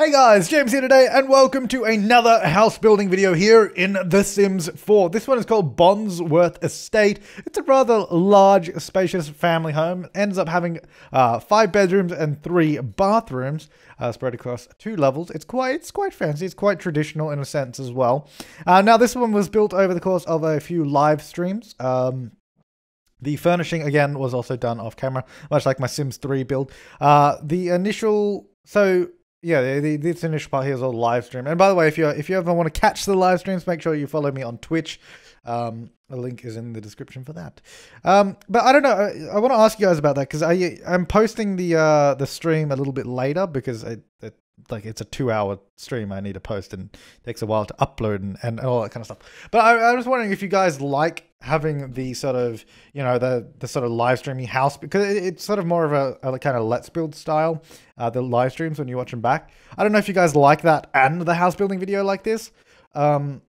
Hey guys, James here today, and welcome to another house building video here in The Sims 4. This one is called Bonsworth Estate. It's a rather large, spacious family home. It ends up having uh, five bedrooms and three bathrooms uh, spread across two levels. It's quite, it's quite fancy. It's quite traditional in a sense as well. Uh, now, this one was built over the course of a few live streams. Um, the furnishing again was also done off camera, much like my Sims 3 build. Uh, the initial so yeah, the, the, this initial part here is all live stream. And by the way, if you if you ever want to catch the live streams, make sure you follow me on Twitch. Um, the link is in the description for that. Um, but I don't know. I, I want to ask you guys about that because I I'm posting the uh the stream a little bit later because it, it like it's a two hour stream I need to post and takes a while to upload and, and all that kind of stuff. But I, I was wondering if you guys like having the sort of you know the the sort of live streaming house because it's sort of more of a, a kind of let's build style. Uh, the live streams when you watch them back. I don't know if you guys like that and the house building video like this. Um,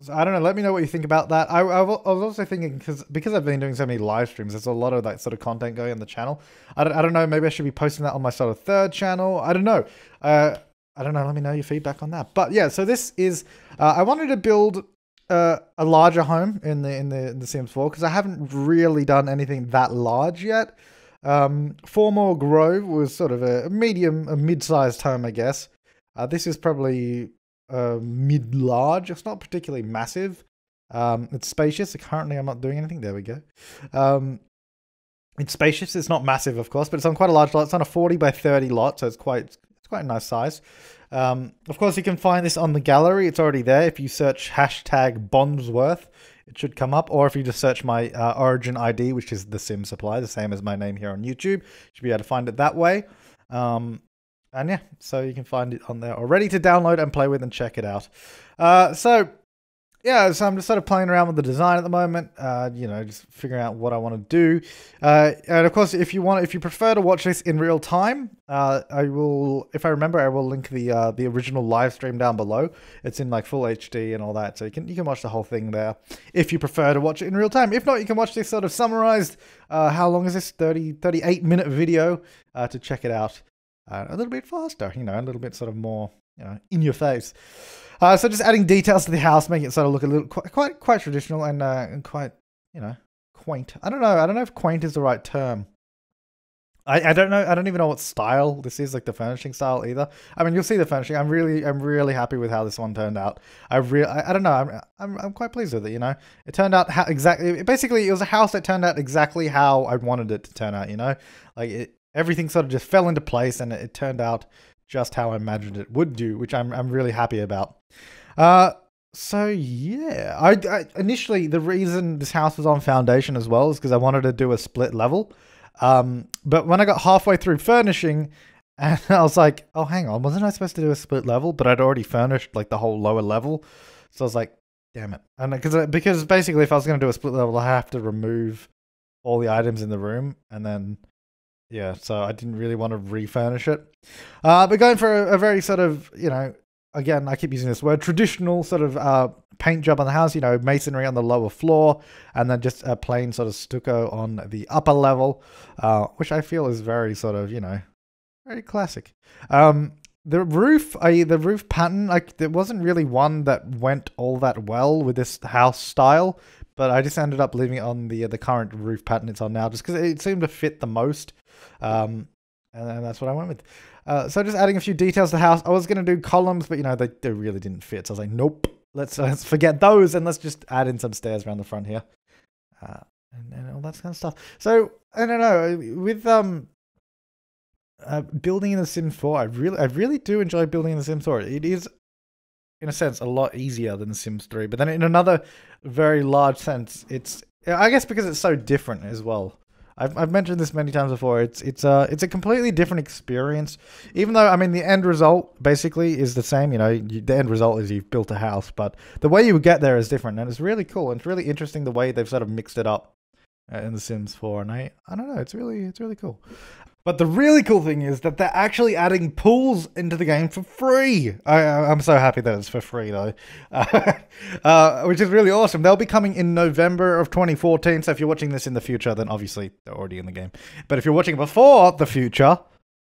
so I don't know. Let me know what you think about that. I, I was also thinking because because I've been doing so many live streams, there's a lot of that sort of content going on the channel. I don't, I don't know. Maybe I should be posting that on my sort of third channel. I don't know. Uh, I don't know. Let me know your feedback on that. But yeah, so this is. Uh, I wanted to build uh, a larger home in the in the in the Sims 4 because I haven't really done anything that large yet. Um, Fourmore Grove was sort of a medium, a mid-sized home, I guess. Uh, this is probably uh, mid-large. It's not particularly massive. Um, it's spacious. Currently, I'm not doing anything. There we go. Um, it's spacious. It's not massive, of course, but it's on quite a large lot. It's on a 40 by 30 lot, so it's quite it's quite a nice size. Um, of course, you can find this on the gallery. It's already there. If you search hashtag Bonsworth, it should come up. Or if you just search my uh, origin ID, which is the Sim Supply, the same as my name here on YouTube, you should be able to find it that way. Um, and yeah, so you can find it on there already to download and play with and check it out. Uh, so yeah, so I'm just sort of playing around with the design at the moment. Uh, you know, just figuring out what I want to do. Uh, and of course, if you want, if you prefer to watch this in real time, uh, I will. If I remember, I will link the uh, the original live stream down below. It's in like full HD and all that, so you can you can watch the whole thing there. If you prefer to watch it in real time, if not, you can watch this sort of summarized. Uh, how long is this? 30 38 minute video uh, to check it out a little bit faster. You know, a little bit sort of more you know in your face. Uh, so just adding details to the house, making it sort of look a little quite quite, quite traditional and, uh, and quite you know quaint. I don't know. I don't know if quaint is the right term. I, I don't know. I don't even know what style this is, like the furnishing style either. I mean, you'll see the furnishing. I'm really, I'm really happy with how this one turned out. I really, I, I don't know. I'm, I'm, I'm quite pleased with it. You know, it turned out how exactly. Basically, it was a house that turned out exactly how I wanted it to turn out. You know, like it, everything sort of just fell into place, and it, it turned out just how I imagined it would do, which I'm I'm really happy about. Uh, so yeah, I, I, initially the reason this house was on foundation as well is because I wanted to do a split level. Um, but when I got halfway through furnishing, and I was like, oh, hang on, wasn't I supposed to do a split level? But I'd already furnished like the whole lower level, so I was like, damn it, and because uh, because basically if I was going to do a split level, I have to remove all the items in the room and then yeah, so I didn't really want to refurnish it. Uh, but going for a, a, very sort of, you know, again, I keep using this word, traditional sort of uh, paint job on the house, you know, masonry on the lower floor, and then just a plain sort of stucco on the upper level, uh, which I feel is very sort of, you know, very classic. Um, the roof, I, the roof pattern, like there wasn't really one that went all that well with this house style, but I just ended up leaving it on the the current roof pattern it's on now, just because it seemed to fit the most. Um, and, that's what I went with. Uh, so just adding a few details to the house. I was going to do columns, but you know, they, they really didn't fit. So I was like, nope, let's, let's forget those and let's just add in some stairs around the front here. Uh, and, and all that kind of stuff. So I don't know with, um, uh, building in the Sims 4, I really, I really do enjoy building in the Sims 4. It is, in a sense, a lot easier than the Sims 3. But then in another very large sense, it's, I guess because it's so different as well. I've, I've mentioned this many times before. It's it's a it's a completely different experience. Even though I mean the end result basically is the same. You know, you, the end result is you've built a house, but the way you get there is different, and it's really cool. And it's really interesting the way they've sort of mixed it up uh, in The Sims 4. And I I don't know, it's really it's really cool. But the really cool thing is that they're actually adding pools into the game for free. I, am so happy that it's for free though, uh, which is really awesome. They'll be coming in November of 2014. So if you're watching this in the future, then obviously they're already in the game. But if you're watching before the future,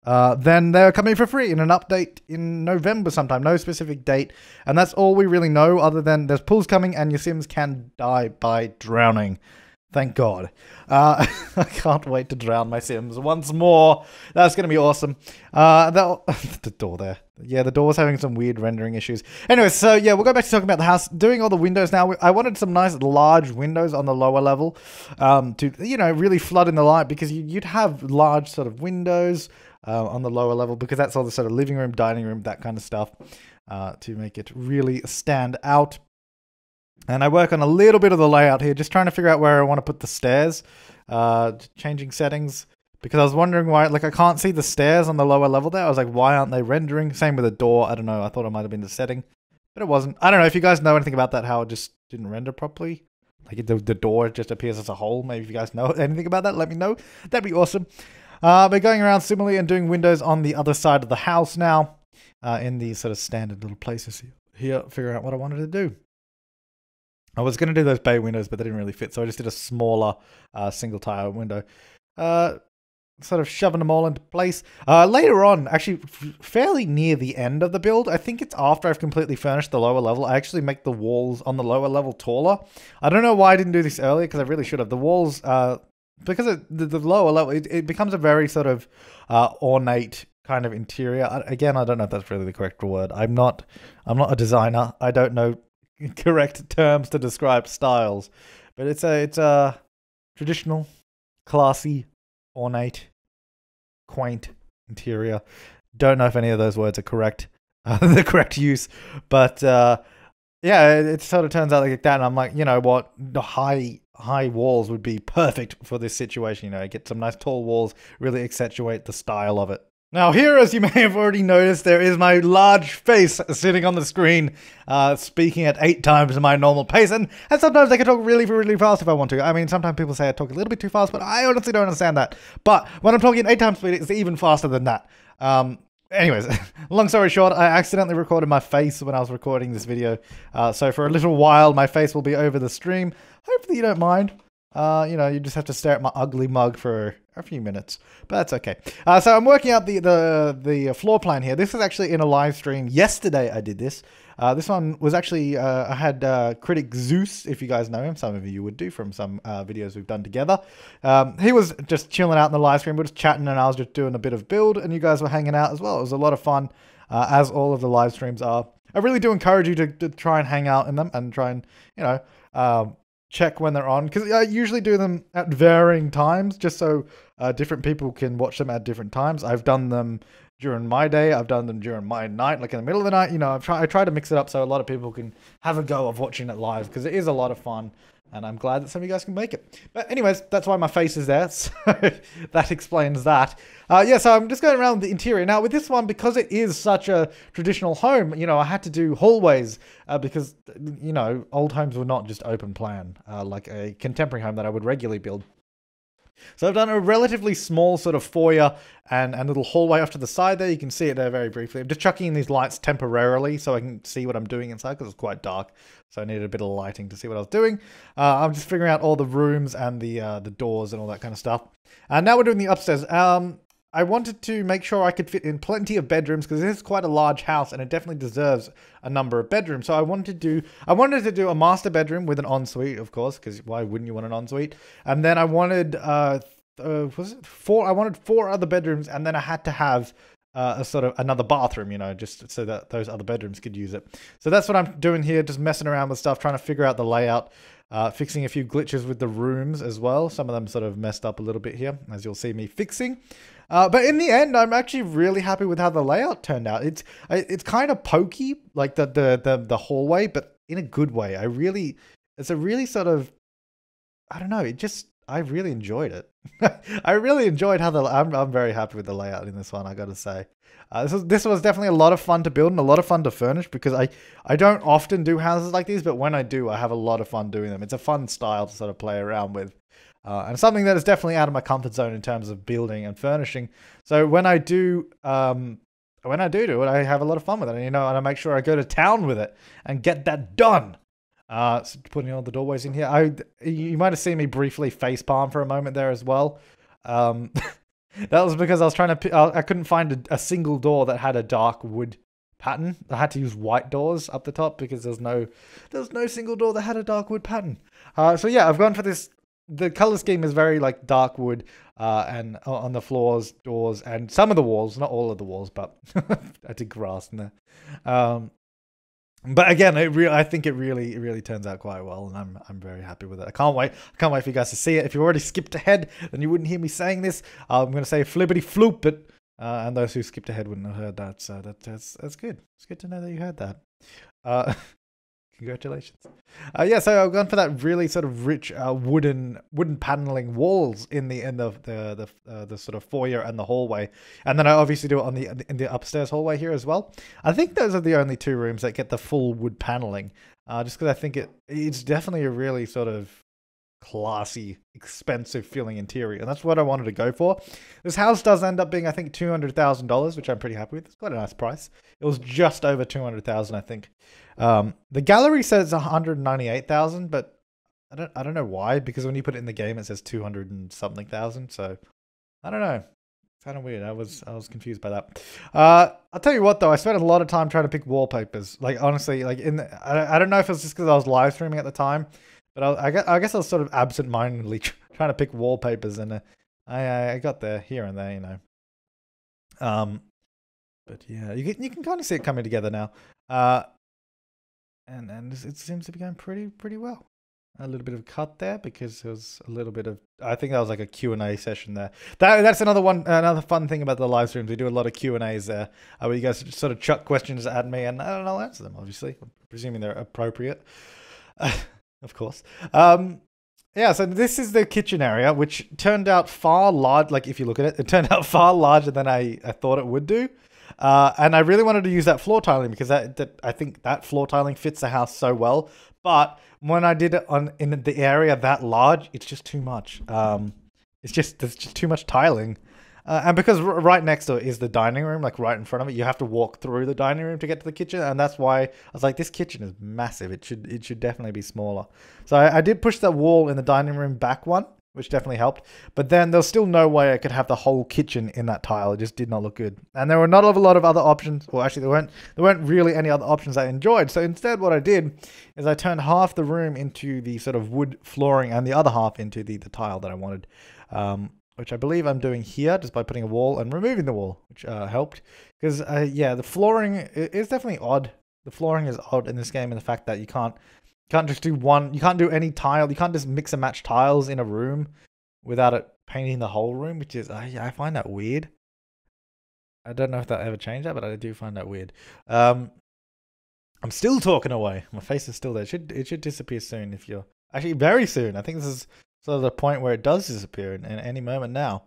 uh, then they're coming for free in an update in November sometime. No specific date. And that's all we really know, other than there's pools coming and your Sims can die by drowning. Thank God. Uh, I can't wait to drown my Sims once more. That's going to be awesome. Uh, the door there. Yeah, the door door's having some weird rendering issues. Anyway, so yeah, we'll go back to talking about the house. Doing all the windows now. I wanted some nice large windows on the lower level um, to, you know, really flood in the light because you'd have large sort of windows uh, on the lower level because that's all the sort of living room, dining room, that kind of stuff uh, to make it really stand out. And I work on a little bit of the layout here, just trying to figure out where I want to put the stairs, uh, changing settings. Because I was wondering why, like, I can't see the stairs on the lower level there. I was like, why aren't they rendering? Same with the door. I don't know. I thought it might have been the setting, but it wasn't. I don't know if you guys know anything about that, how it just didn't render properly. Like, the, the door just appears as a hole. Maybe if you guys know anything about that, let me know. That'd be awesome. Uh, but going around similarly and doing windows on the other side of the house now, uh, in these sort of standard little places here. Here, figure out what I wanted to do. I was going to do those bay windows, but they didn't really fit, so I just did a smaller uh, single tile window. Uh, sort of shoving them all into place. Uh, later on, actually fairly near the end of the build, I think it's after I've completely furnished the lower level, I actually make the walls on the lower level taller. I don't know why I didn't do this earlier, because I really should have. The walls, uh, because of the, the lower level, it, it, becomes a very sort of uh, ornate kind of interior. Again, I don't know if that's really the correct word. I'm not, I'm not a designer. I don't know correct terms to describe styles, but it's a it's a traditional, classy, ornate, quaint interior. Don't know if any of those words are correct, uh, the correct use, but uh, yeah, it, it, sort of turns out like that. And I'm like, you know what, the high high walls would be perfect for this situation. You know, get some nice tall walls, really accentuate the style of it. Now here, as you may have already noticed, there is my large face sitting on the screen, uh, speaking at eight times my normal pace, and, and sometimes I can talk really, really fast if I want to. I mean, sometimes people say I talk a little bit too fast, but I honestly don't understand that. But when I'm talking at eight times speed, it's even faster than that. Um, anyways, long story short, I accidentally recorded my face when I was recording this video, uh, so for a little while, my face will be over the stream. Hopefully you don't mind. Uh, you know, you just have to stare at my ugly mug for a few minutes, but that's okay. Uh, so I'm working out the, the, the floor plan here. This is actually in a live stream. Yesterday I did this. Uh, this one was actually, uh, I had uh, Critic Zeus, if you guys know him. Some of you would do from some uh, videos we've done together. Um, he was just chilling out in the live stream. We are just chatting and I was just doing a bit of build and you guys were hanging out as well. It was a lot of fun, as all of the live streams are. I really do encourage you to, to try and hang out in them and try and, you know, um, check when they're on because I usually do them at varying times just so uh, different people can watch them at different times. I've done them during my day. I've done them during my night, like in the middle of the night. You know, I've I try to mix it up so a lot of people can have a go of watching it live because it is a lot of fun and I'm glad that some of you guys can make it. But anyways, that's why my face is there, so that explains that. Uh, yeah, so I'm just going around the interior. Now, with this one, because it is such a traditional home, you know, I had to do hallways uh, because, you know, old homes were not just open plan, uh, like a contemporary home that I would regularly build. So I've done a relatively small sort of foyer and a little hallway off to the side there. You can see it there very briefly. I'm just chucking in these lights temporarily so I can see what I'm doing inside because it's quite dark. So I needed a bit of lighting to see what I was doing. Uh, I'm just figuring out all the rooms and the uh, the doors and all that kind of stuff. And now we're doing the upstairs. Um, I wanted to make sure I could fit in plenty of bedrooms because it is quite a large house and it definitely deserves a number of bedrooms. So I wanted to do I wanted to do a master bedroom with an ensuite, of course, because why wouldn't you want an ensuite? And then I wanted uh, uh was it four? I wanted four other bedrooms, and then I had to have uh, a sort of another bathroom, you know, just so that those other bedrooms could use it. So that's what I'm doing here, just messing around with stuff, trying to figure out the layout. Uh, fixing a few glitches with the rooms as well. Some of them sort of messed up a little bit here, as you'll see me fixing. Uh, but in the end, I'm actually really happy with how the layout turned out. It's it's kind of pokey, like the, the the the hallway, but in a good way. I really, it's a really sort of, I don't know. It just I really enjoyed it. I really enjoyed how the I'm I'm very happy with the layout in this one. I got to say, uh, this was this was definitely a lot of fun to build and a lot of fun to furnish because I I don't often do houses like these, but when I do, I have a lot of fun doing them. It's a fun style to sort of play around with. Uh, and something that is definitely out of my comfort zone in terms of building and furnishing. So when I do, um, when I do do it, I have a lot of fun with it, and you know, and I make sure I go to town with it and get that done. Uh, so putting all the doorways in here. I you might have seen me briefly face palm for a moment there as well. Um, that was because I was trying to. I couldn't find a, a, single door that had a dark wood pattern. I had to use white doors up the top because there's no there's no single door that had a dark wood pattern. Uh, so yeah, I've gone for this. The color scheme is very like dark wood, uh, and on the floors, doors, and some of the walls, not all of the walls, but I did grass in there. Um, but again, it I think it really, it really turns out quite well, and I'm, I'm very happy with it. I can't wait. I can't wait for you guys to see it. If you already skipped ahead, then you wouldn't hear me saying this. I'm going to say flippity floop, but uh, and those who skipped ahead wouldn't have heard that. So that, that's that's good. It's good to know that you heard that. Uh, Congratulations. Uh, yeah, so I've gone for that really sort of rich uh, wooden wooden paneling walls in the in the the the, uh, the sort of foyer and the hallway, and then I obviously do it on the in the upstairs hallway here as well. I think those are the only two rooms that get the full wood paneling, uh, just because I think it it's definitely a really sort of classy, expensive feeling interior, and that's what I wanted to go for. This house does end up being, I think, two hundred thousand dollars, which I'm pretty happy with. It's quite a nice price. It was just over two hundred thousand, I think. Um, the gallery says 198,000, but I don't I don't know why because when you put it in the game it says 200 and something thousand. So I don't know. Kind of weird. I was I was confused by that. Uh, I'll tell you what though, I spent a lot of time trying to pick wallpapers. Like honestly, like in the, I, I don't know if it's just because I was live streaming at the time, but I, I, guess, I was sort of absent-mindedly trying to pick wallpapers, and uh, I I got there here and there, you know. Um, but yeah, you can you can kind of see it coming together now. Uh, and and it seems to be going pretty pretty well. A little bit of cut there because there was a little bit of I think that was like a Q and A session there. That that's another one another fun thing about the live streams. We do a lot of Q and A's there, uh, where you guys sort of chuck questions at me, and I don't know answer them. Obviously, presuming they're appropriate, of course. Um, yeah, so this is the kitchen area, which turned out far large. Like if you look at it, it turned out far larger than I, I thought it would do. Uh, and I really wanted to use that floor tiling because that, that I think that floor tiling fits the house so well. But when I did it on in the area that large, it's just too much. Um, it's just there's just too much tiling. Uh, and because r- right next to it is the dining room, like right in front of it, you have to walk through the dining room to get to the kitchen, and that's why I was like, this kitchen is massive. It should it should definitely be smaller. So I, I did push that wall in the dining room back one, which definitely helped. But then there's still no way I could have the whole kitchen in that tile. It just did not look good. And there were not a lot of other options. Well, actually, there weren't there weren't really any other options I enjoyed. So instead, what I did is I turned half the room into the sort of wood flooring and the other half into the the tile that I wanted. Um, which I believe I'm doing here just by putting a wall and removing the wall, which uh, helped. Because, uh, yeah, the flooring is definitely odd. The flooring is odd in this game in the fact that you can't can't just do one. You can't do any tile. You can't just mix and match tiles in a room without it painting the whole room, which is I I find that weird. I don't know if that ever changed that, but I do find that weird. Um, I'm still talking away. My face is still there. It should it should disappear soon if you're actually very soon. I think this is of the point where it does disappear in, in any moment now.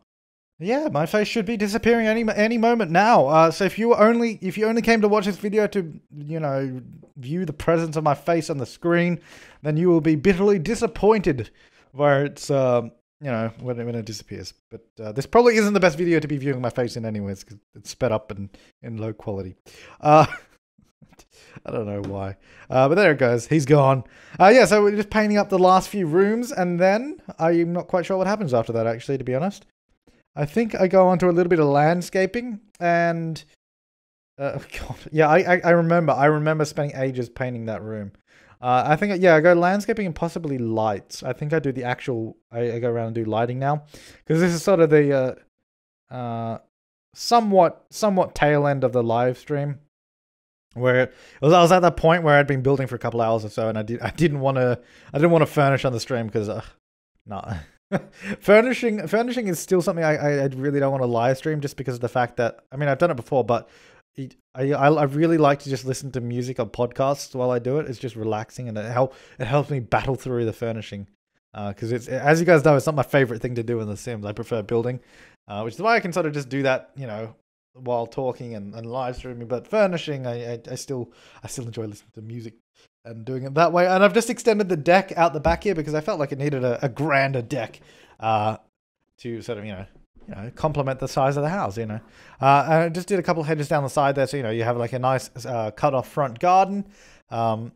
Yeah, my face should be disappearing any any moment now. Uh, so if you only if you only came to watch this video to you know view the presence of my face on the screen, then you will be bitterly disappointed where it's um, you know when it, when it disappears. But uh, this probably isn't the best video to be viewing my face in anyways because it's sped up and in low quality. Uh, I don't know why. Uh, but there it goes. He's gone. Uh, yeah, so we're just painting up the last few rooms, and then I'm not quite sure what happens after that, actually, to be honest. I think I go on to a little bit of landscaping and uh, God, yeah, I, I, I remember I remember spending ages painting that room. Uh, I think yeah, I go landscaping and possibly lights. I think I do the actual. I, I go around and do lighting now because this is sort of the uh, uh, somewhat somewhat tail end of the live stream where it was, I was at that point where I'd been building for a couple hours or so, and I did I didn't want to I didn't want to furnish on the stream because uh, nah. furnishing furnishing is still something I, I really don't want to live stream just because of the fact that I mean I've done it before, but it, I I really like to just listen to music on podcasts while I do it. It's just relaxing and it help it helps me battle through the furnishing because uh, it's as you guys know it's not my favorite thing to do in The Sims. I prefer building, uh, which is why I can sort of just do that you know while talking and, and live streaming. But furnishing, I, I I still I still enjoy listening to music and doing it that way. And I've just extended the deck out the back here because I felt like it needed a, a grander deck uh, to sort of, you know, you know, complement the size of the house, you know. Uh, and I just did a couple hedges down the side there, so, you know, you have like a nice uh, cut off front garden. Um,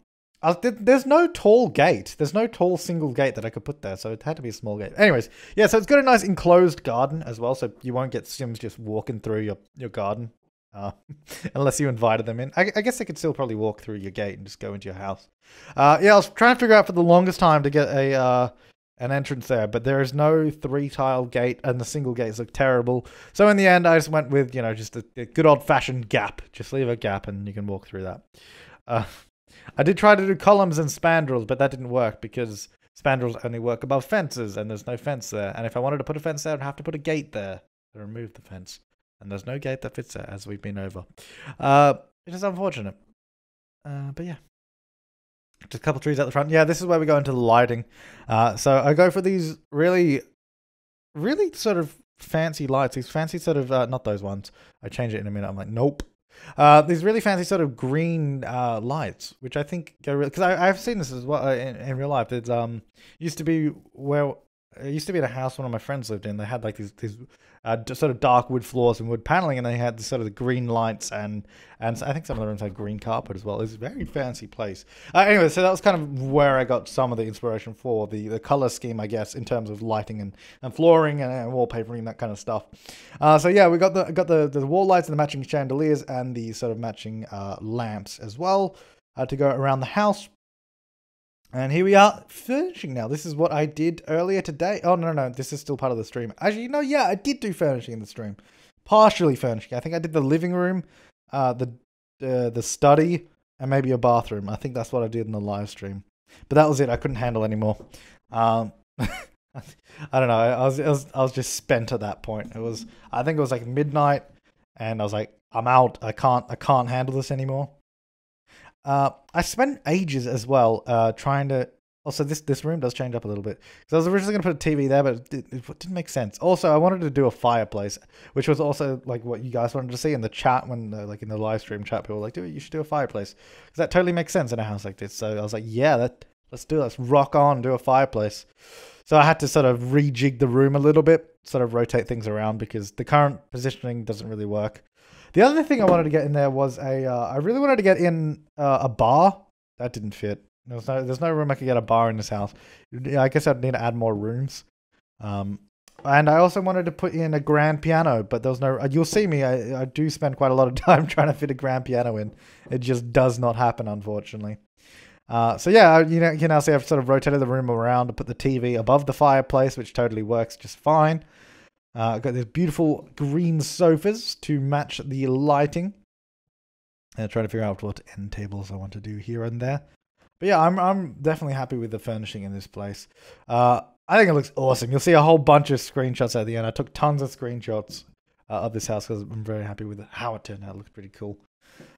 there's no tall gate. There's no tall single gate that I could put there, so it had to be a small gate. Anyways, yeah, so it's got a nice enclosed garden as well, so you won't get Sims just walking through your, your garden. Uh, unless you invited them in. I, I, guess they could still probably walk through your gate and just go into your house. Uh, yeah, I was trying to figure out for the longest time to get a uh, an entrance there, but there is no three tile gate, and the single gates look terrible. So in the end, I just went with you know just a, a good old fashioned gap. Just leave a gap, and you can walk through that. I did try to do columns and spandrels, but that didn't work because spandrels only work above fences, and there's no fence there. And if I wanted to put a fence there, I'd have to put a gate there to remove the fence and there's no gate that fits there as we've been over. Uh, it is unfortunate. Uh, but yeah. Just a couple trees at the front. Yeah, this is where we go into the lighting. Uh, so I go for these really, really sort of fancy lights. These fancy sort of, uh, not those ones. I change it in a minute. I'm like, nope. Uh, these really fancy sort of green uh, lights, which I think go really because I've seen this as well uh, in, in real life. It's um used to be where it used to be in a house one of my friends lived in. They had like these these uh, sort of dark wood floors and wood paneling, and they had the sort of the green lights and and I think some of the rooms had green carpet as well. It was a very fancy place. Uh, anyway, so that was kind of where I got some of the inspiration for the the color scheme, I guess, in terms of lighting and, and flooring and, and wallpapering that kind of stuff. Uh, so yeah, we got the got the the wall lights and the matching chandeliers and the sort of matching uh, lamps as well uh, to go around the house. And here we are furnishing now. This is what I did earlier today. Oh, no, no, this is still part of the stream. Actually, no, yeah, I did do furnishing in the stream. Partially furnishing. I think I did the living room, uh, the uh, the study, and maybe a bathroom. I think that's what I did in the live stream. But that was it. I couldn't handle anymore. Um, I don't know. I was, I was I was just spent at that point. It was I think it was like midnight, and I was like, I'm out. I can't I can't handle this anymore. Uh, I spent ages as well uh, trying to. Also, this this room does change up a little bit because I was originally going to put a TV there, but it, it, didn't make sense. Also, I wanted to do a fireplace, which was also like what you guys wanted to see in the chat when, uh, like in the live stream chat, people were like, "Dude, you should do a fireplace," because that totally makes sense in a house like this. So I was like, "Yeah, that let's do it. Let's rock on, do a fireplace." So I had to sort of rejig the room a little bit, sort of rotate things around because the current positioning doesn't really work. The other thing I wanted to get in there was a. Uh, I really wanted to get in uh, a bar. That didn't fit. There's no, there's no room I could get a bar in this house. I guess I'd need to add more rooms. Um, and I also wanted to put in a grand piano, but there was no. Uh, you'll see me. I, I do spend quite a lot of time trying to fit a grand piano in. It just does not happen, unfortunately. Uh, so yeah, you know, you can now see I've sort of rotated the room around to put the TV above the fireplace, which totally works just fine. Uh, got these beautiful green sofas to match the lighting. And trying to figure out what end tables I want to do here and there. But yeah, I'm I'm definitely happy with the furnishing in this place. Uh, I think it looks awesome. You'll see a whole bunch of screenshots at the end. I took tons of screenshots uh, of this house because I'm very happy with how it turned out. It looks pretty cool.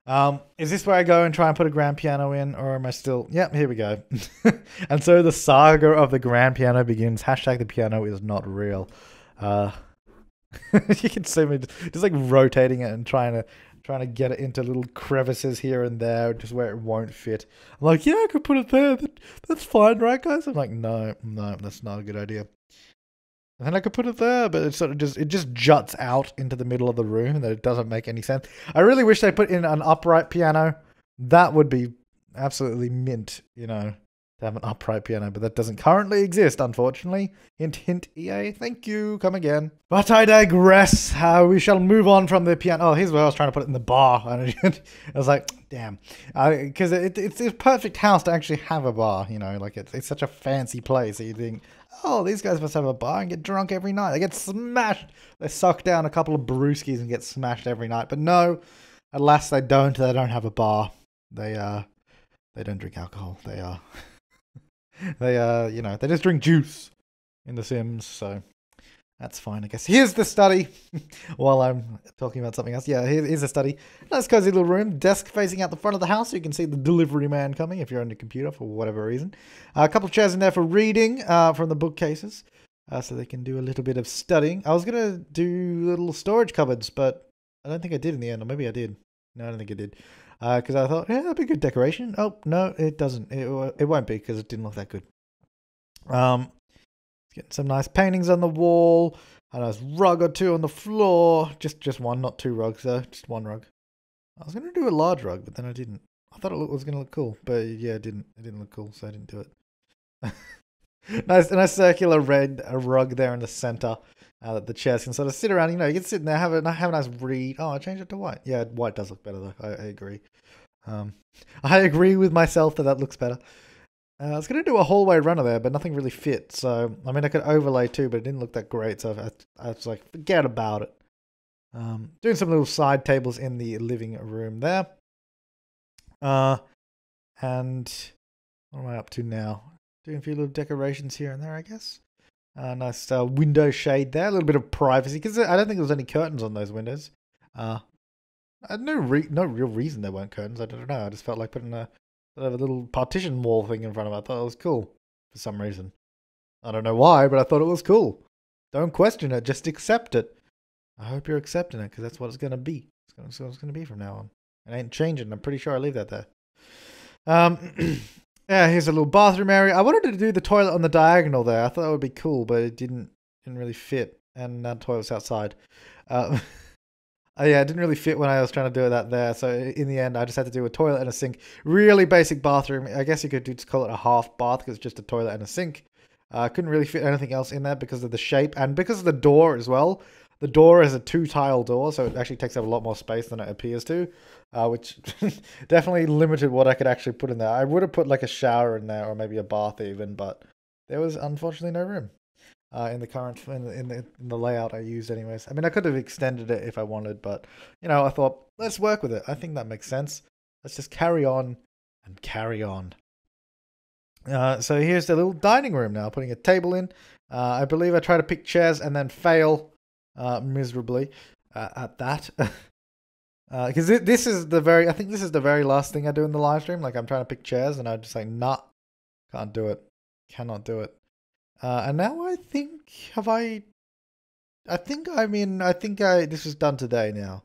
Um, is this where I go and try and put a grand piano in, or am I still? Yep, here we go. and so the saga of the grand piano begins. Hashtag the piano is not real. Uh, you can see me just like rotating it and trying to trying to get it into little crevices here and there, just where it won't fit. I'm like, yeah, I could put it there. That, that's fine, right, guys? I'm like, no, no, that's not a good idea. And then I could put it there, but it sort of just it just juts out into the middle of the room that it doesn't make any sense. I really wish they put in an upright piano. That would be absolutely mint, you know to have an upright piano, but that doesn't currently exist, unfortunately. Hint, hint, EA, thank you, come again. But I digress. Uh, we shall move on from the piano. Oh, here's where I was trying to put it in the bar. I was like, damn. Because uh, it, it's a perfect house to actually have a bar, you know, like it's, it's such a fancy place that you think, oh, these guys must have a bar and get drunk every night. They get smashed. They suck down a couple of brewskis and get smashed every night. But no, alas, they don't. They don't have a bar. They, uh, they don't drink alcohol. They, uh, they uh you know they just drink juice in the Sims, so that's fine, I guess. Here's the study. While I'm talking about something else, yeah, here's a study. Nice cozy little room, desk facing out the front of the house, so you can see the delivery man coming if you're on your computer for whatever reason. Uh, a couple of chairs in there for reading uh, from the bookcases, uh, so they can do a little bit of studying. I was gonna do little storage cupboards, but I don't think I did in the end, or maybe I did. No, I don't think I did because uh, I thought, yeah, that'd be good decoration. Oh no, it doesn't. It it won't be because it didn't look that good. Um, getting some nice paintings on the wall. A nice rug or two on the floor. Just just one, not two rugs though. Just one rug. I was gonna do a large rug, but then I didn't. I thought it was going to look cool, but yeah, it didn't. It didn't look cool, so I didn't do it. nice, nice circular red rug there in the center uh, that the chairs can sort of sit around. You know, you can sit in there, have a have a nice read. Oh, I changed it to white. Yeah, white does look better though. I, I agree. Um, I agree with myself that that looks better. Uh, I was going to do a hallway runner there, but nothing really fit. So, I mean, I could overlay too, but it didn't look that great. So I, I was like, forget about it. Um, doing some little side tables in the living room there. Uh, and what am I up to now? Doing a few little decorations here and there, I guess. Uh, nice uh, window shade there, a little bit of privacy because I don't think there was any curtains on those windows. Uh, no re- no real reason there weren't curtains. I don't know. I just felt like putting a, a little partition wall thing in front of it. I thought it was cool for some reason. I don't know why, but I thought it was cool. Don't question it, just accept it. I hope you're accepting it because that's what it's going to be. It's what it's going to be from now on. It ain't changing. I'm pretty sure I leave that there. Um, yeah, here's a little bathroom area. I wanted to do the toilet on the diagonal there. I thought that would be cool, but it didn't didn't really fit. And now the toilet's outside. Uh, yeah, it didn't really fit when I was trying to do that there. So in the end, I just had to do a toilet and a sink. Really basic bathroom. I guess you could just call it a half bath because it's just a toilet and a sink. I uh, couldn't really fit anything else in there because of the shape and because of the door as well. The door is a two tile door, so it actually takes up a lot more space than it appears to, uh, which definitely limited what I could actually put in there. I would have put like a shower in there or maybe a bath even, but there was unfortunately no room uh, in the current in the, in the, in the layout I used. Anyways, I mean I could have extended it if I wanted, but you know I thought let's work with it. I think that makes sense. Let's just carry on and carry on. Uh, so here's the little dining room now, putting a table in. Uh, I believe I try to pick chairs and then fail uh, miserably uh, at that. Because uh, this is the very, I think this is the very last thing I do in the live stream. Like I'm trying to pick chairs and I just like, nah, can't do it, cannot do it. Uh, and now I think have I, I think I mean I think I this was done today now.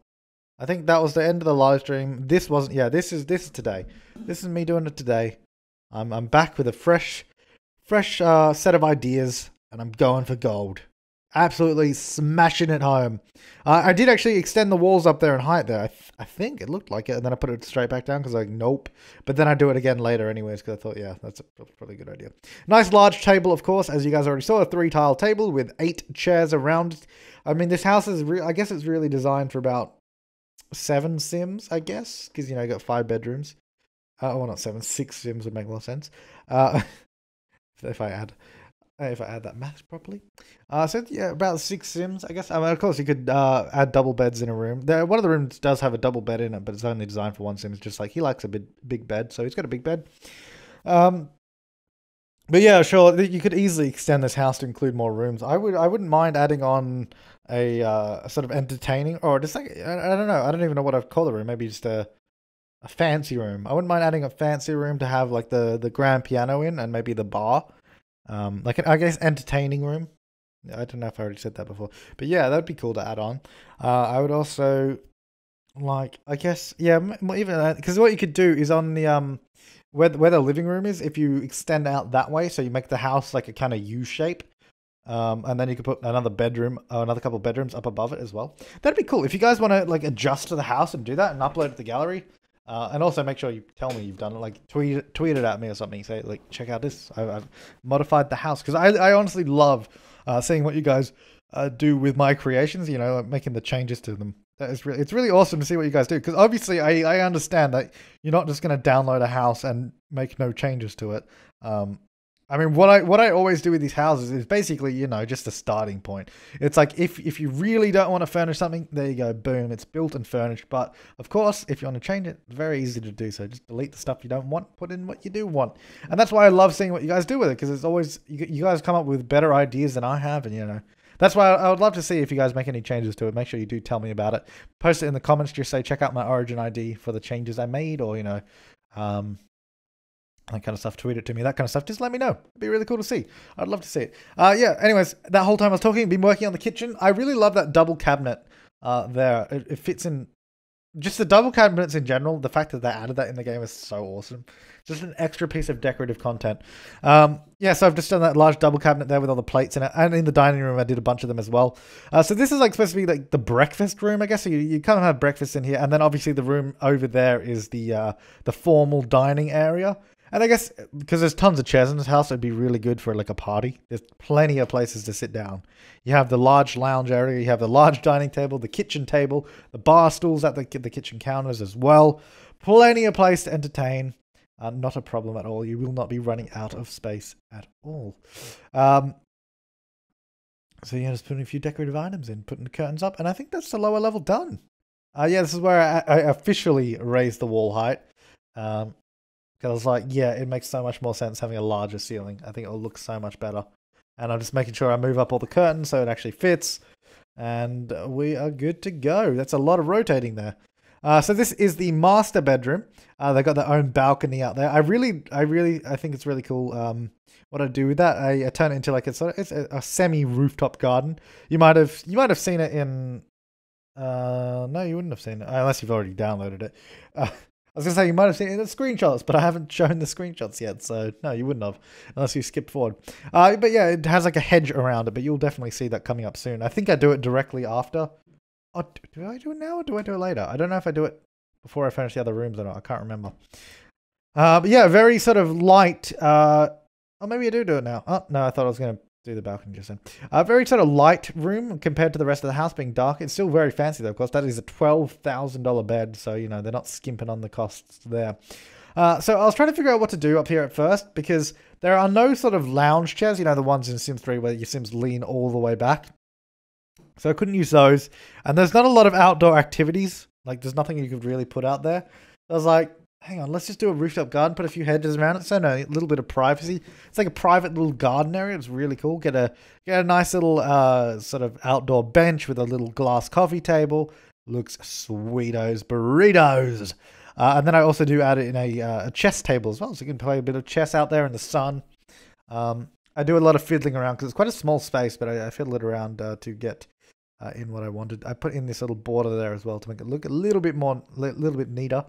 I think that was the end of the live stream. This wasn't. Yeah, this is this is today. This is me doing it today. I'm I'm back with a fresh, fresh uh, set of ideas, and I'm going for gold absolutely smashing it home. Uh, I did actually extend the walls up there in height there. I, th- I think it looked like it, and then I put it straight back down because like nope. But then I do it again later anyways because I thought yeah that's a probably a good idea. Nice large table of course as you guys already saw a three tile table with eight chairs around it. I mean this house is I guess it's really designed for about seven sims I guess because you know you got five bedrooms. Uh, well not seven six sims would make more sense. Uh, if I add if I add that math properly. Uh, so yeah, about six sims, I guess. I mean, of course, you could uh, add double beds in a room. There, one of the rooms does have a double bed in it, but it's only designed for one sim. It's just like he likes a big, big bed, so he's got a big bed. Um, but yeah, sure, you could easily extend this house to include more rooms. I would, I wouldn't mind adding on a, uh, a sort of entertaining, or just like I, I don't know, I don't even know what I've called the room. Maybe just a a fancy room. I wouldn't mind adding a fancy room to have like the the grand piano in and maybe the bar um, like an, I guess entertaining room. I don't know if I already said that before, but yeah, that'd be cool to add on. Uh, I would also like, I guess, yeah, even because what you could do is on the um, where where the living room is, if you extend out that way, so you make the house like a kind of U shape. Um, and then you could put another bedroom, uh, another couple bedrooms up above it as well. That'd be cool if you guys want to like adjust to the house and do that and upload it to the gallery. Uh, and also make sure you tell me you've done it. Like tweet tweet it at me or something. Say like, check out this. I've, I've modified the house because I I honestly love uh, seeing what you guys uh, do with my creations. You know, like making the changes to them. That is really it's really awesome to see what you guys do because obviously I I understand that you're not just going to download a house and make no changes to it. Um, I mean, what I what I always do with these houses is basically, you know, just a starting point. It's like if if you really don't want to furnish something, there you go, boom, it's built and furnished. But of course, if you want to change it, very easy to do so. Just delete the stuff you don't want, put in what you do want, and that's why I love seeing what you guys do with it because it's always you, you guys come up with better ideas than I have, and you know. That's why I would love to see if you guys make any changes to it. Make sure you do tell me about it. Post it in the comments. Just say check out my origin ID for the changes I made, or you know, um, that kind of stuff, tweet it to me, that kind of stuff, just let me know. It'd be really cool to see. I'd love to see it. Uh, yeah, anyways, that whole time I was talking, been working on the kitchen. I really love that double cabinet uh, there. It, it, fits in just the double cabinets in general, the fact that they added that in the game is so awesome. Just an extra piece of decorative content. Um, yeah, so I've just done that large double cabinet there with all the plates in it, and in the dining room I did a bunch of them as well. Uh, so this is like supposed to be like the breakfast room, I guess. So you, you kind of have breakfast in here, and then obviously the room over there is the uh, the formal dining area. And I guess because there's tons of chairs in this house, it'd be really good for like a party. There's plenty of places to sit down. You have the large lounge area, you have the large dining table, the kitchen table, the bar stools at the, the kitchen counters as well. Plenty of place to entertain. Uh, not a problem at all. You will not be running out of space at all. Um, so yeah, just putting a few decorative items in, putting the curtains up, and I think that's the lower level done. Uh, yeah, this is where I, I officially raised the wall height. Um, because I was like, yeah, it makes so much more sense having a larger ceiling. I think it'll look so much better. And I'm just making sure I move up all the curtains so it actually fits. And we are good to go. That's a lot of rotating there. Uh, so this is the master bedroom. Uh, they got their own balcony out there. I really, I really, I think it's really cool. Um, what I do with that, I, I turn it into like a sort of it's a, a semi rooftop garden. You might have, you might have seen it in. Uh, no, you wouldn't have seen it unless you've already downloaded it. Uh, I was gonna say you might have seen it in the screenshots, but I haven't shown the screenshots yet, so no, you wouldn't have unless you skipped forward. Uh, but yeah, it has like a hedge around it, but you'll definitely see that coming up soon. I think I do it directly after. Oh, do I do it now or do I do it later? I don't know if I do it before I finish the other rooms or not. I can't remember. Uh, but yeah, very sort of light. Uh, oh, maybe I do do it now. Oh no, I thought I was gonna do the balcony just then. A uh, very sort of light room compared to the rest of the house being dark. It's still very fancy though, of course. That is a $12,000 bed, so, you know, they're not skimping on the costs there. Uh, so I was trying to figure out what to do up here at first because there are no sort of lounge chairs, you know, the ones in Sims 3 where your Sims lean all the way back. So I couldn't use those. And there's not a lot of outdoor activities. Like, there's nothing you could really put out there. I was like, hang on, let's just do a rooftop garden, put a few hedges around it, so no, a little bit of privacy. It's like a private little garden area. It's really cool. Get a get a nice little uh, sort of outdoor bench with a little glass coffee table. Looks sweetos burritos. Uh, and then I also do add it in a, uh, a chess table as well, so you can play a bit of chess out there in the sun. Um, I do a lot of fiddling around because it's quite a small space, but I, I fiddle it around uh, to get uh, in what I wanted. I put in this little border there as well to make it look a little bit more, a little bit neater.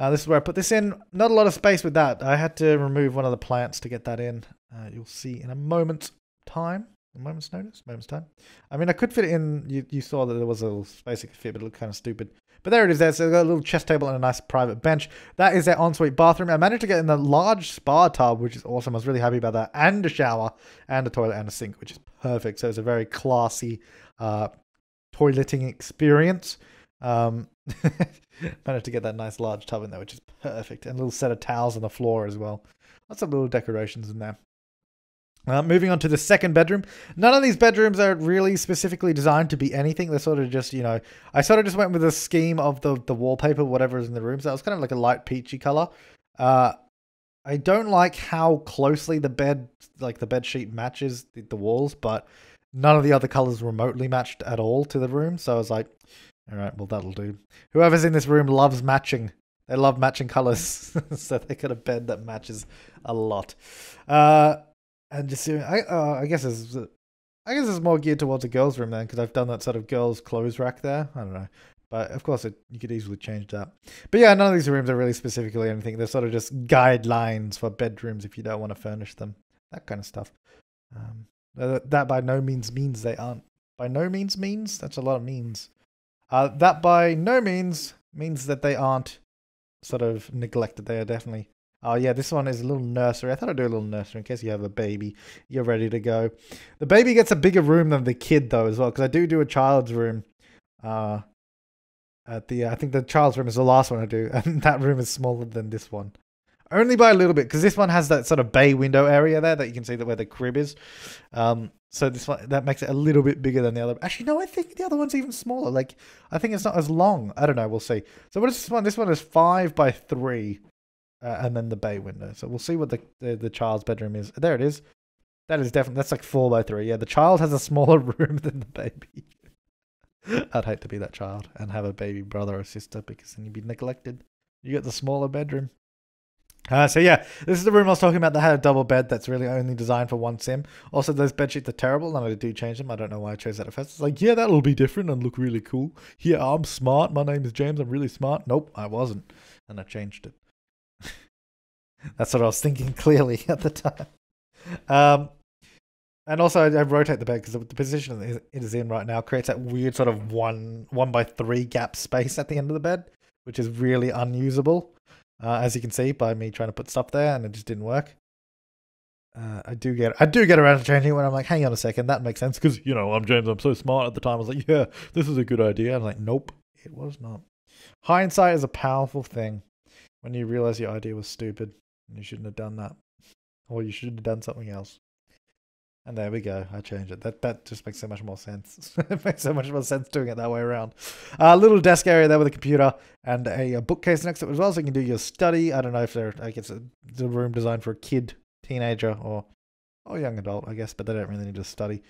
Uh, this is where I put this in. Not a lot of space with that. I had to remove one of the plants to get that in. Uh, you'll see in a moment's time. A moment's notice? Moment's time. I mean, I could fit it in. You, you saw that there was a little space it could fit, but it looked kind of stupid. But there it is there. So got a little chest table and a nice private bench. That is their ensuite bathroom. I managed to get in the large spa tub, which is awesome. I was really happy about that. And a shower, and a toilet, and a sink, which is perfect. So it's a very classy uh, toileting experience. Um, managed to get that nice large tub in there, which is perfect. And a little set of towels on the floor as well. Lots of little decorations in there. Uh, moving on to the second bedroom. None of these bedrooms are really specifically designed to be anything. They're sort of just, you know, I sort of just went with the scheme of the, the wallpaper, whatever is in the rooms. So that was kind of like a light peachy color. Uh, I don't like how closely the bed, like the bed sheet matches the, the walls, but none of the other colors remotely matched at all to the room. So I was like, all right, well, that'll do. Whoever's in this room loves matching. They love matching colors. so they got a bed that matches a lot. Uh, and just, I, uh, I guess it's, I guess it's more geared towards a girls' room then, because I've done that sort of girls' clothes rack there. I don't know. But of course, it, you could easily change that. But yeah, none of these rooms are really specifically anything. They're sort of just guidelines for bedrooms if you don't want to furnish them. That kind of stuff. Um, that by no means means they aren't. By no means means? That's a lot of means. Uh, that by no means means that they aren't sort of neglected. They are definitely. Oh yeah, this one is a little nursery. I thought I'd do a little nursery in case you have a baby. You're ready to go. The baby gets a bigger room than the kid though as well, because I do do a child's room. Uh, at the I think the child's room is the last one I do, and that room is smaller than this one. Only by a little bit, because this one has that sort of bay window area there that you can see that where the crib is. Um, so this one that makes it a little bit bigger than the other. Actually, no, I think the other one's even smaller. Like I think it's not as long. I don't know. We'll see. So what is this one? This one is five by three, uh, and then the bay window. So we'll see what the, the the child's bedroom is. There it is. That is definitely that's like four by three. Yeah, the child has a smaller room than the baby. I'd hate to be that child and have a baby brother or sister because then you'd be neglected. You get the smaller bedroom. Uh, so yeah, this is the room I was talking about that had a double bed that's really only designed for one sim. Also, those bed sheets are terrible, and I do change them. I don't know why I chose that at first. It's like, yeah, that'll be different and look really cool. Yeah, I'm smart. My name is James. I'm really smart. Nope, I wasn't, and I changed it. that's what I was thinking clearly at the time. Um, and also, I, I rotate the bed because the position it is in right now creates that weird sort of one one by three gap space at the end of the bed, which is really unusable uh, as you can see by me trying to put stuff there and it just didn't work. Uh, I do get I do get around to changing when I'm like, hang on a second, that makes sense because you know I'm James, I'm so smart. At the time, I was like, yeah, this is a good idea. I'm like, nope, it was not. Hindsight is a powerful thing when you realize your idea was stupid and you shouldn't have done that, or you should have done something else. And there we go. I changed it. That that just makes so much more sense. it makes so much more sense doing it that way around. A uh, little desk area there with a computer and a, a, bookcase next to it as well, so you can do your study. I don't know if they're. I guess it's a room designed for a kid, teenager, or or young adult, I guess, but they don't really need to study.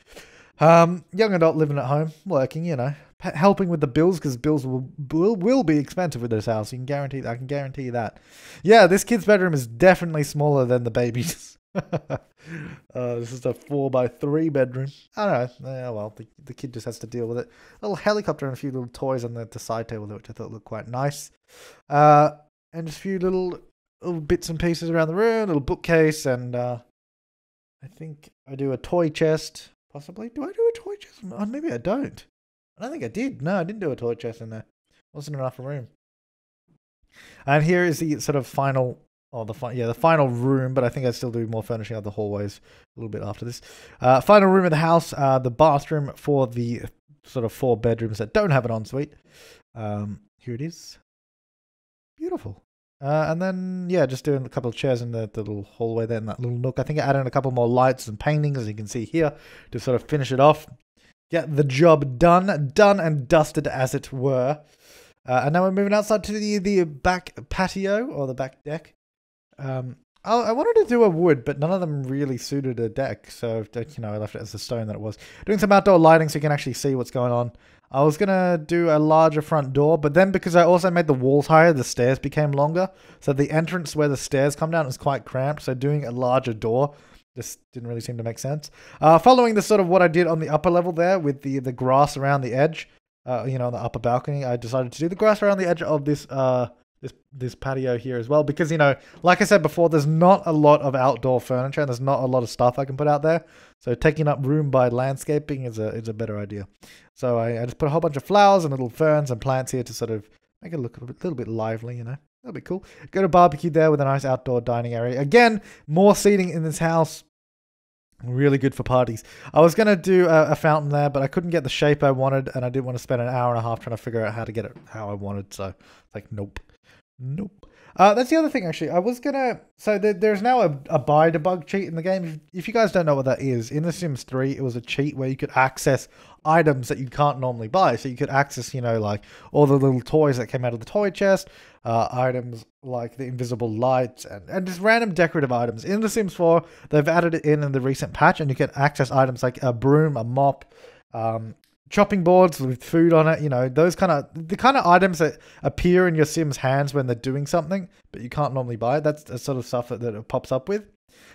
Um, young adult living at home, working, you know, helping with the bills because bills will, will will be expensive with this house. You can guarantee. I can guarantee that. Yeah, this kid's bedroom is definitely smaller than the baby's. uh, this is a four by three bedroom. I don't know. Yeah, well, the, the kid just has to deal with it. A little helicopter and a few little toys on the, the side table, which I thought looked quite nice. Uh, and just a few little little bits and pieces around the room, a little bookcase, and uh, I think I do a toy chest. Possibly, do I do a toy chest? Oh, maybe I don't. I don't think I did. No, I didn't do a toy chest in there. Wasn't enough room. And here is the sort of final Oh, the fi- yeah, the final room, but I think I'd still do more furnishing of the hallways a little bit after this. Uh, final room of the house, uh, the bathroom for the sort of four bedrooms that don't have an ensuite. Um, here it is. Beautiful. Uh, and then, yeah, just doing a couple of chairs in the, the little hallway there in that little nook. I think I added a couple more lights and paintings, as you can see here, to sort of finish it off. Get the job done, done and dusted as it were. Uh, and now we're moving outside to the, the back patio or the back deck. Um, I, wanted to do a wood, but none of them really suited a deck, so you know I left it as the stone that it was. Doing some outdoor lighting so you can actually see what's going on. I was gonna do a larger front door, but then because I also made the walls higher, the stairs became longer. So the entrance where the stairs come down is quite cramped. So doing a larger door just didn't really seem to make sense. Uh, following the sort of what I did on the upper level there with the the grass around the edge, uh, you know, on the upper balcony, I decided to do the grass around the edge of this uh this this patio here as well because you know like i said before there's not a lot of outdoor furniture and there's not a lot of stuff i can put out there so taking up room by landscaping is a is a better idea so i, I just put a whole bunch of flowers and little ferns and plants here to sort of make it look a little bit lively you know that'll be cool go to barbecue there with a nice outdoor dining area again more seating in this house Really good for parties. I was going to do a, a, fountain there, but I couldn't get the shape I wanted, and I didn't want to spend an hour and a half trying to figure out how to get it how I wanted. So, like, nope. Nope. Uh, that's the other thing, actually. I was gonna. So there, there's now a, a buy debug cheat in the game. If, if, you guys don't know what that is, in The Sims 3, it was a cheat where you could access items that you can't normally buy. So you could access, you know, like all the little toys that came out of the toy chest, uh, items like the invisible lights, and, and just random decorative items. In The Sims 4, they've added it in in the recent patch, and you can access items like a broom, a mop, um, chopping boards with food on it, you know, those kind of the kind of items that appear in your Sim's hands when they're doing something, but you can't normally buy. it. That's the sort of stuff that, that it pops up with.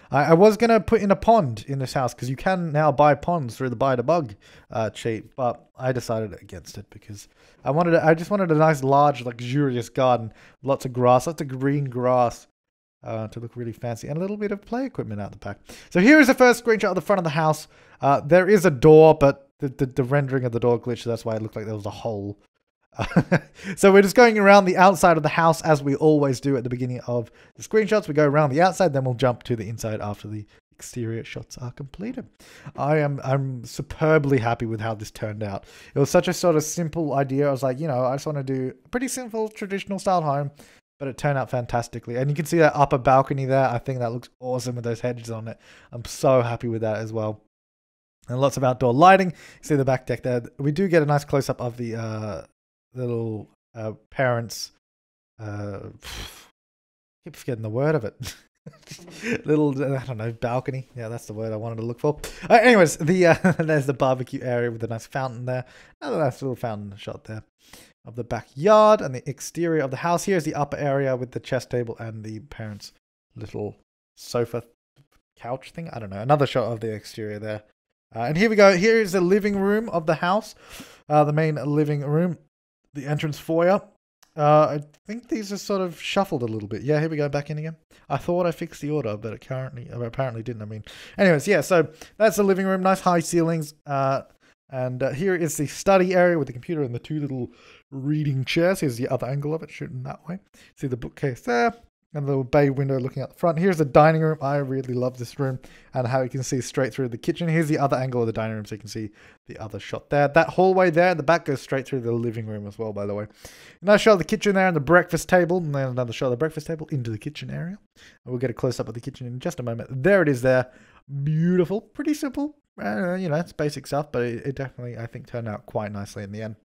I, I was gonna put in a pond in this house because you can now buy ponds through the buy debug uh, cheat, but I decided against it because I wanted I just wanted a nice large luxurious garden, lots of grass, lots of green grass. Uh, to look really fancy and a little bit of play equipment out the back. So here is the first screenshot of the front of the house. Uh, there is a door, but the, the, the rendering of the door glitch. That's why it looked like there was a hole. so we're just going around the outside of the house as we always do at the beginning of the screenshots. We go around the outside, then we'll jump to the inside after the exterior shots are completed. I am I'm superbly happy with how this turned out. It was such a sort of simple idea. I was like, you know, I just want to do a pretty simple traditional style home, but it turned out fantastically. And you can see that upper balcony there. I think that looks awesome with those hedges on it. I'm so happy with that as well and lots of outdoor lighting. You see the back deck there. We do get a nice close up of the uh, little uh, parents. Uh, keep forgetting the word of it. little I don't know balcony. Yeah, that's the word I wanted to look for. Uh, anyways, the uh, there's the barbecue area with a nice fountain there. Another nice little fountain shot there of the backyard and the exterior of the house. Here's the upper area with the chess table and the parents' little sofa couch thing. I don't know. Another shot of the exterior there. Uh, and here we go. Here is the living room of the house, uh, the main living room, the entrance foyer. Uh, I think these are sort of shuffled a little bit. Yeah, here we go, back in again. I thought I fixed the order, but apparently, apparently didn't. I mean, anyways, yeah. So that's the living room. Nice high ceilings. Uh, and uh, here is the study area with the computer and the two little reading chairs. Here's the other angle of it, shooting that way. See the bookcase there and the little bay window looking out the front. Here's the dining room. I really love this room and how you can see straight through the kitchen. Here's the other angle of the dining room so you can see the other shot there. That hallway there at the back goes straight through the living room as well, by the way. Another shot of the kitchen there and the breakfast table. And then another shot of the breakfast table into the kitchen area. And we'll get a close up of the kitchen in just a moment. There it is there. Beautiful. Pretty simple. Uh, you know, it's basic stuff, but it, it definitely, I think, turned out quite nicely in the end.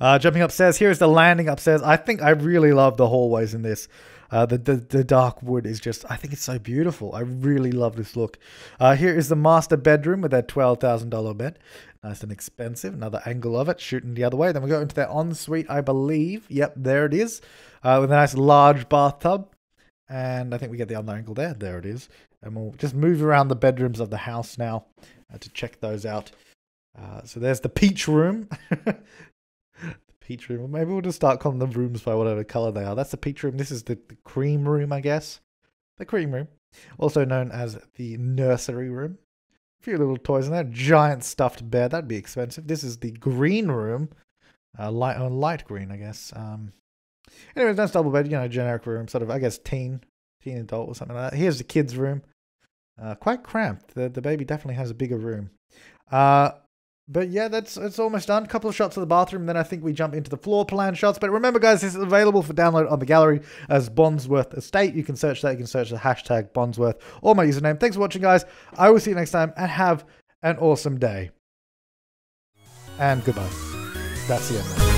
Uh, jumping upstairs, here's the landing upstairs. I think I really love the hallways in this. Uh, the, the the dark wood is just, I think it's so beautiful. I really love this look. Uh, here is the master bedroom with that twelve thousand dollar bed, nice and expensive. Another angle of it, shooting the other way. Then we go into their ensuite, I believe. Yep, there it is, uh, with a nice large bathtub. And I think we get the other angle there. There it is. And we'll just move around the bedrooms of the house now uh, to check those out. Uh, so there's the peach room. peach room. Maybe we'll just start calling them rooms by whatever color they are. That's the peach room. This is the, the cream room, I guess. The cream room, also known as the nursery room. A few little toys in there. Giant stuffed bear. That'd be expensive. This is the green room. Uh, light on uh, light green, I guess. Um. Anyways, that's double bed. You know, generic room, sort of. I guess teen, teen adult or something like that. Here's the kids' room. Uh, quite cramped. The the baby definitely has a bigger room. Uh, but yeah, that's it's almost done. A couple of shots of the bathroom, then I think we jump into the floor plan shots. But remember, guys, this is available for download on the gallery as Bonsworth Estate. You can search that. You can search the hashtag Bonsworth or my username. Thanks for watching, guys. I will see you next time, and have an awesome day. And goodbye. That's the end.